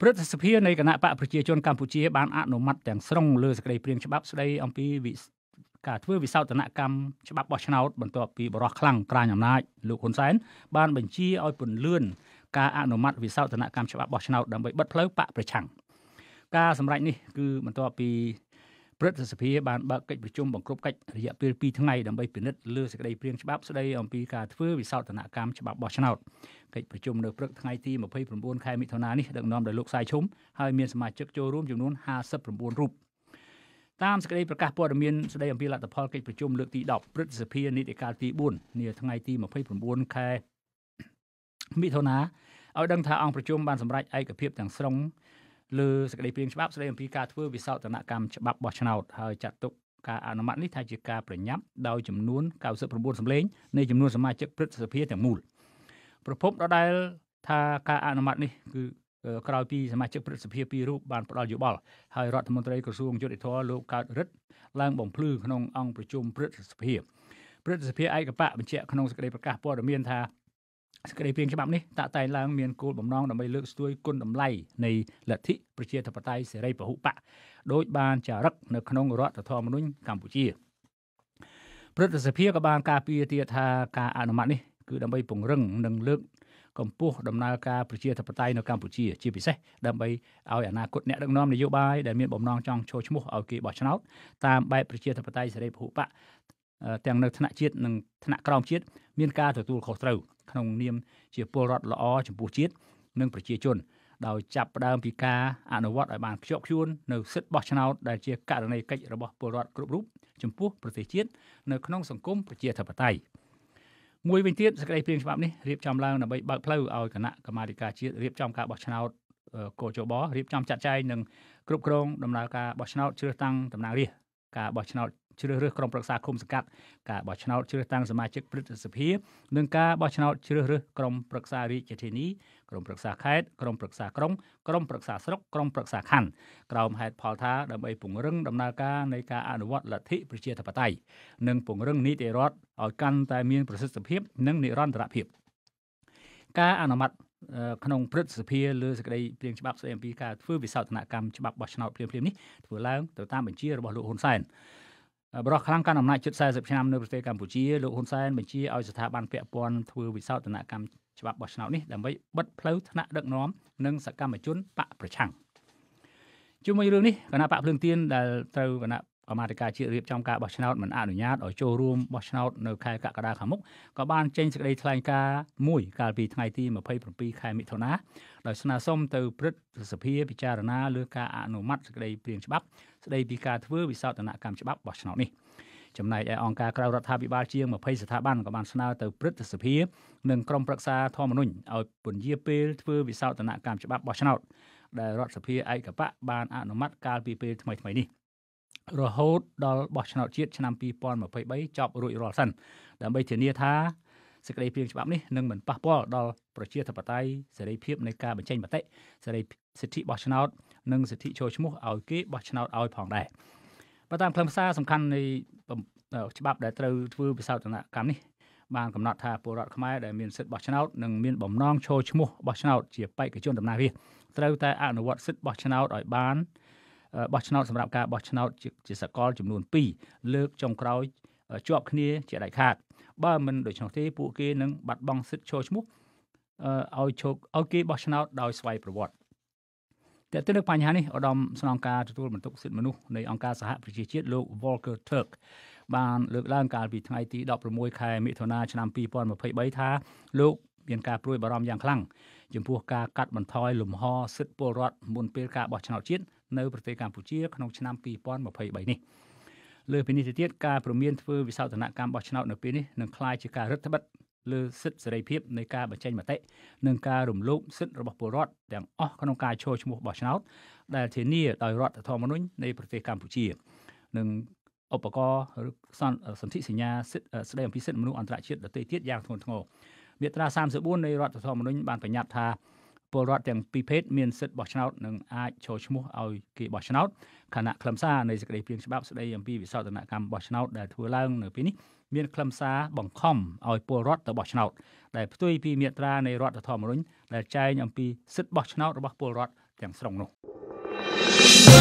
ព្រឹទ្ធសភានៃគណៈបកប្រជាជនកម្ពុជាបានអនុម័តទាំងស្រុងលើសេចក្តីព្រាងច្បាប់ស្តីអំពីការធ្វើវិសោធនកម្មច្បាប់បោះឆ្នោតបន្ទាប់ពីបរិះខ្លាំងក្រាញអំណាចលោកហ៊ុនសែនបានបញ្ជាឲ្យពន្លឿនការអនុម័តវិសោធនកម្មច្បាប់បោះឆ្នោតដើម្បីបិទផ្លូវបកប្រឆាំងការសម្រេចនេះគឺបន្ទាប់ពី ព្រឹទ្ធសភាបានបើកកិច្ចប្រជុំបង្ក្រប់កិច្ចរយៈពេល2ថ្ងៃដើម្បីពិនិត្យលើសេចក្តីព្រាងច្បាប់ស្តីអំពីការធ្វើវិសោធនកម្មច្បាប់បោះឆ្នោតកិច្ចប្រជុំនៅព្រឹកថ្ងៃទី29ខែមិថុនានេះដឹកនាំដោយលោកសាយឈុំហើយមានសមាជិកចូលរួមចំនួន59រូបតាមសេចក្តីប្រកាសព័ត៌មានស្តីអំពីលទ្ធផលកិច្ចប្រជុំលើកទី10ព្រឹទ្ធសភានីតិកាលទី4នាថ្ងៃទី29ខែមិថុនាឲ្យដឹងថាអង្គប្រជុំបានសម្រេចឯកភាពទាំងស្រុង លើសេចក្តីព្រាងច្បាប់ស្តីអំពីការធ្វើវិសោធនកម្មច្បាប់បោះឆ្នោតហើយចាត់ទុកការអនុម័តនេះថាជាការប្រញាប់ដោយចំនួន99សម្លេងនៃចំនួនសមាជិកព្រឹទ្ធសភាទាំងមូលប្រពន្ធដដែលថាការអនុម័តនេះគឺក្រោយពីសមាជិកព្រឹទ្ធសភាពីររូបបានផ្ដល់យោបល់ហើយរដ្ឋមន្ត្រីក្រសួងយុតិធម៌លោកកើតរិទ្ធឡើងបំភ្លឺក្នុងអង្គប្រជុំព្រឹទ្ធសភាព្រឹទ្ធសភាឯកបៈបញ្ជាក់ក្នុងសេចក្តីប្រកាសព័ត៌មានថា សេចក្តីព្រាងច្បាប់នេះតាក់តែងឡើងមានគោលបំណងដើម្បីលើកស្ទួយគុណតម្លៃនៃលទ្ធិប្រជាធិបតេយ្យសេរីពហុបកដោយបានចារឹកនៅក្នុងរដ្ឋធម្មនុញ្ញកម្ពុជាព្រឹទ្ធសភាក៏បានការពារទៀតថាការអនុម័តនេះគឺដើម្បីពង្រឹងនិងលើកកម្ពស់ដំណើរការប្រជាធិបតេយ្យនៅកម្ពុជាជាពិសេសដើម្បីឲ្យអនាគតអ្នកដឹកនាំនយោបាយដែលមានបំណងចង់ចូលឈ្មោះឲ្យគេបោះឆ្នោតតាមបែបប្រជាធិបតេយ្យសេរីពហុបក ទាំងនៅថ្នាក់ជាតិនិងថ្នាក់ក្រោមជាតិមានការទទួលខុសត្រូវក្នុងនាមជាពលរដ្ឋល្អចំពោះជាតិនិងប្រជាជនដោយចាប់ផ្ដើមពីការអនុវត្តឲ្យបានខ្ជាប់ខ្ជួននៅសិទ្ធិបោះឆ្នោតដែលជាករណីកិច្ចរបស់ពលរដ្ឋគ្រប់រូបចំពោះប្រទេសជាតិនៅក្នុងសង្គមប្រជាធិបតេយ្យមួយវិញទៀតសេចក្តីព្រាងច្បាប់នេះរៀបចំឡើងដើម្បីបើកផ្លូវឲ្យគណៈកម្មាធិការជាតិរៀបចំការបោះឆ្នោតកោជបរៀបចំចាត់ចែងនិងគ្រប់គ្រងដំណើរការបោះឆ្នោតជ្រើសតាំងតំណាងរាស្ត្រការបោះឆ្នោត ជ្រើសរើសក្រុមប្រឹក្សាឃុំសង្កាត់ការបោះឆ្នោតជ្រើសតាំងសមាជិកព្រឹទ្ធសភានិងការបោះឆ្នោតជ្រើសរើសក្រុមប្រឹក្សារាជធានីក្រុមប្រឹក្សាខេត្តក្រុមប្រឹក្សាក្រុងក្រុមប្រឹក្សាស្រុកក្រុមប្រឹក្សាខណ្ឌក្រោមហេតុផលថាដើម្បីពង្រឹងដំណើរការនៃការអនុវត្តលទ្ធិប្រជាធិបតេយ្យនិងពង្រឹងនីតិរដ្ឋឲ្យកាន់តែមានប្រសិទ្ធភាព និងនិរន្តរភាពការអនុម័តក្នុងព្រឹទ្ធសភាលើសេចក្តីព្រាងច្បាប់ស្តីអំពីការធ្វើវិសោធនកម្មច្បាប់បោះឆ្នោតភ្លាមៗនេះធ្វើឡើងទៅតាមបញ្ជារបស់លោកហ៊ុនសែន បរិះខ្លាំងកាន់អំណាចជិត40ឆ្នាំនៅប្រទេសកម្ពុជាលោកហ៊ុនសែនបញ្ជាឲ្យស្ថាប័នពាក់ព័ន្ធធ្វើវិសោធនកម្មច្បាប់បោះឆ្នោតនេះដើម្បីបិទផ្លូវថ្នាក់ដឹកនាំនិងសកម្មជនបកប្រឆាំងជាមួយរឿងនេះគណៈបកភ្លើងទៀនដែលត្រូវគណៈ កម្មាធិការជាតិរៀបចំការបោះឆ្នោតមិនអនុញ្ញាតឲ្យចូលរួមបោះឆ្នោតនៅខែកក្កដាខាងមុខក៏បានចេញសេចក្តីថ្លែងការណ៍មួយកាលពីថ្ងៃទី27ខែមិថុនាដោយស្នើសុំទៅព្រឹទ្ធសភាពិចារណាលើការអនុម័តសេចក្តីព្រាងច្បាប់ស្តីពីការធ្វើវិសោធនកម្មច្បាប់បោះឆ្នោតនេះចំណែកឯអង្គការក្រៅរដ្ឋាភិបាលជាង20ស្ថាប័នក៏បានស្នើទៅព្រឹទ្ធសភានិងក្រុមប្រឹក្សាធម្មនុញ្ញឲ្យពន្យាពេលធ្វើវិសោធនកម្មច្បាប់បោះឆ្នោតដែលរដ្ឋសភាឯកបៈបានអនុម័តកាលពីពេលថ្មីៗនេះ រហូតដល់បោះឆ្នោតជាតិឆ្នាំ2023ចប់រួចរាល់សិនដើម្បីធានាថាសេចក្តីព្រាងច្បាប់នេះនឹងមិនប៉ះពាល់ដល់ប្រជាធិបតេយ្យសេរីភាពនៃការបញ្ចេញមតិសេរីសិទ្ធិបោះឆ្នោតនិងសិទ្ធិចូលឈ្មោះឲ្យគេបោះឆ្នោតឲ្យផងដែរបើតាមខ្លឹមសារសំខាន់នៃច្បាប់ដែលត្រូវធ្វើវិសោធនកម្មនេះបានកំណត់ថាពលរដ្ឋខ្មែរដែលមានសិទ្ធិបោះឆ្នោតនិងមានបំណងចូលឈ្មោះបោះឆ្នោតជាបេក្ខជនតំណាងរាស្ត្រត្រូវតែអនុវត្តសិទ្ធិបោះឆ្នោតឲ្យបាន បោះឆ្នោតសម្រាប់ការបោះឆ្នោតជាសកលចំនួន2លើកចុងក្រោយជាប់គ្នាជាដាច់ខាតបើមិនដូច្នោះទេពួកគេនឹងបាត់បង់សិទ្ធិចូលឈ្មោះឲ្យជោគឲ្យគេបោះឆ្នោតដោយស្វ័យប្រវត្តិតែទៅនឹងបញ្ហានេះឧត្តមស្នងការទទួលបន្ទុកសិទ្ធិមនុស្សនៃអង្គការសហប្រជាជាតិលោក Volker Turk បានលើកឡើងកាលពីថ្ងៃទី16ខែមិថុនាឆ្នាំ2023ថាលោក មានការព្រួយបារម្ភយ៉ាងខ្លាំងចំពោះការកាត់បន្ថយលំហសិទ្ធិពលរដ្ឋមុនពេលការបោះឆ្នោតជាតិនៅប្រទេសកម្ពុជាក្នុងឆ្នាំ2023នេះលើពីនេះទៅទៀតការព្រមានធ្វើវិសោធនកម្មបោះឆ្នោតនៅពេលនេះនឹងក្លាយជាការរឹតបន្តឹងលើសិទ្ធិសេរីភាពនៃការបញ្ចេញមតិនិងការរំលោភសិទ្ធិរបស់ពលរដ្ឋទាំងអស់ក្នុងការចូលឈ្មោះបោះឆ្នោតដែលធានាដោយរដ្ឋធម្មនុញ្ញនៃប្រទេសកម្ពុជានិងឧបករណ៍ឬសន្ធិសញ្ញាសិទ្ធិស្តីអំពីសិទ្ធិមនុស្សអន្តរជាតិដទៃទៀតយ៉ាងធ្ងន់ធ្ងរ មាត្រា34នៃរដ្ឋធម្មនុញ្ញបានបញ្ញត្តិថាពលរដ្ឋទាំងពីរភេទមានសិទ្ធិបោះឆ្នោតនិងអាចចូលឈ្មោះឲ្យគេបោះឆ្នោតខណៈខ្លឹមសារនៃសេចក្តីព្រាងច្បាប់ស្តីអំពីវិសោធនកម្មបោះឆ្នោតដែលធ្វើឡើងនៅពេលនេះមានខ្លឹមសារបង្ខំឲ្យពលរដ្ឋទៅបោះឆ្នោតដែលផ្ទុយពីមាត្រានៃរដ្ឋធម្មនុញ្ញដែលចែងអំពីសិទ្ធិបោះឆ្នោតរបស់ពលរដ្ឋទាំងស្រុងនោះ